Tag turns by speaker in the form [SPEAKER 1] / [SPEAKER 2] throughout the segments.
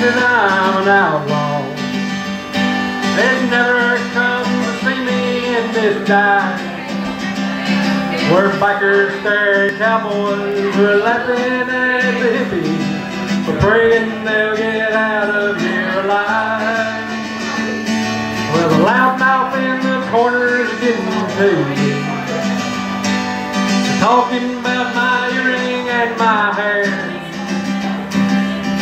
[SPEAKER 1] that I'm an outlaw. They'd never come to see me in this dive. Where bikers stare cowboys we're laughing at the hippies for praying they'll get out of here alive. Well, the loudmouth in the corner's getting to me. Talking about my earring and my hair.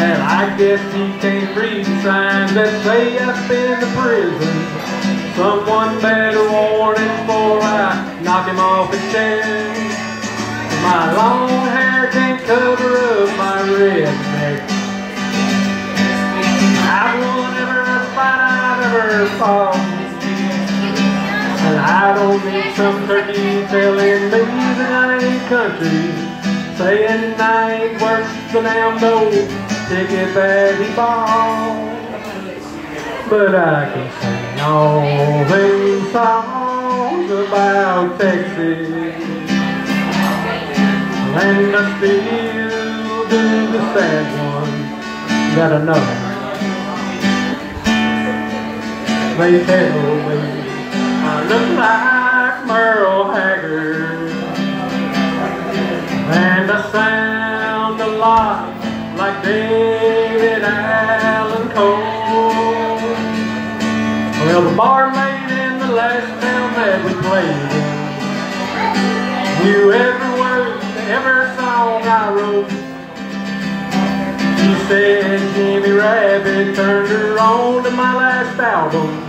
[SPEAKER 1] And I guess he can't read signs that say I've been to prison. Someone better warn him before I knock him off his chair. My long hair can't cover up my redneck. I won every fight I've ever fought. And I don't need some turkey telling me that I ain't country. Saying I ain't worth the damn dough that he bought. But I can sing all them songs about Texas. And I still do the sad ones that I know. They tell me I look like Merle Haggard And I sound a lot like David Allan Coe Well, the barmaid in the last town that we played Knew every word, every song I wrote She said Jimmy Rabbit turned her on to my last album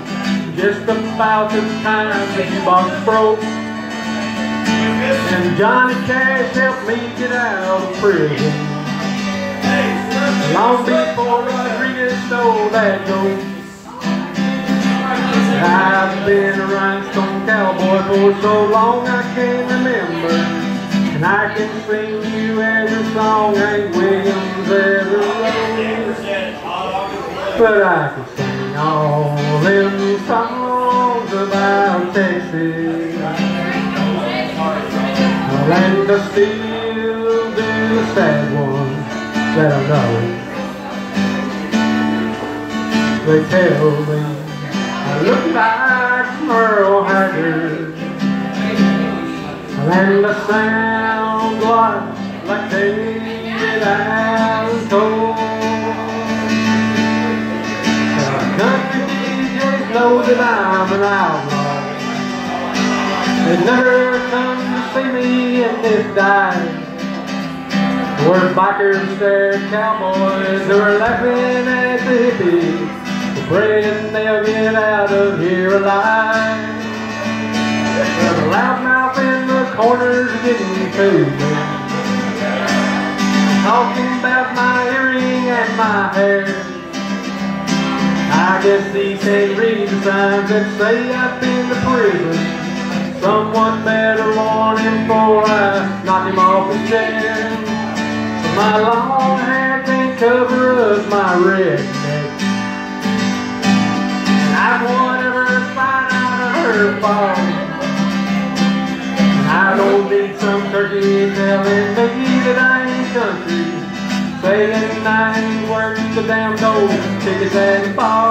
[SPEAKER 1] just about the time the shoebox broke. And Johnny Cash helped me get out of prison. Long before Rodriguez stole that gold. I've been a rhinestone cowboy for so long I can't remember. And I can sing you every song Hank Williams ever wrote. But I can sing all them songs about Texas. And I still do the sad ones that I know. They tell me I look like Merle Haggard. And I sound like, like David Allan Coe. Country DJs know that I'm an outlaw. They never come to see me in this dive. Where bikers at cowboys who are laughing at the hippies, praying they'll get out of here alive. There's a loudmouth in the corners getting me, talking about my earring and my hair. I guess he can't read the signs that say I've been to prison. Someone better warn him before I knock him off his chair. My long hair can't cover up my redneck. Her fall. I don't need some turkey telling me that I ain't country. Saying I ain't worth the damn gold tickets that he bought.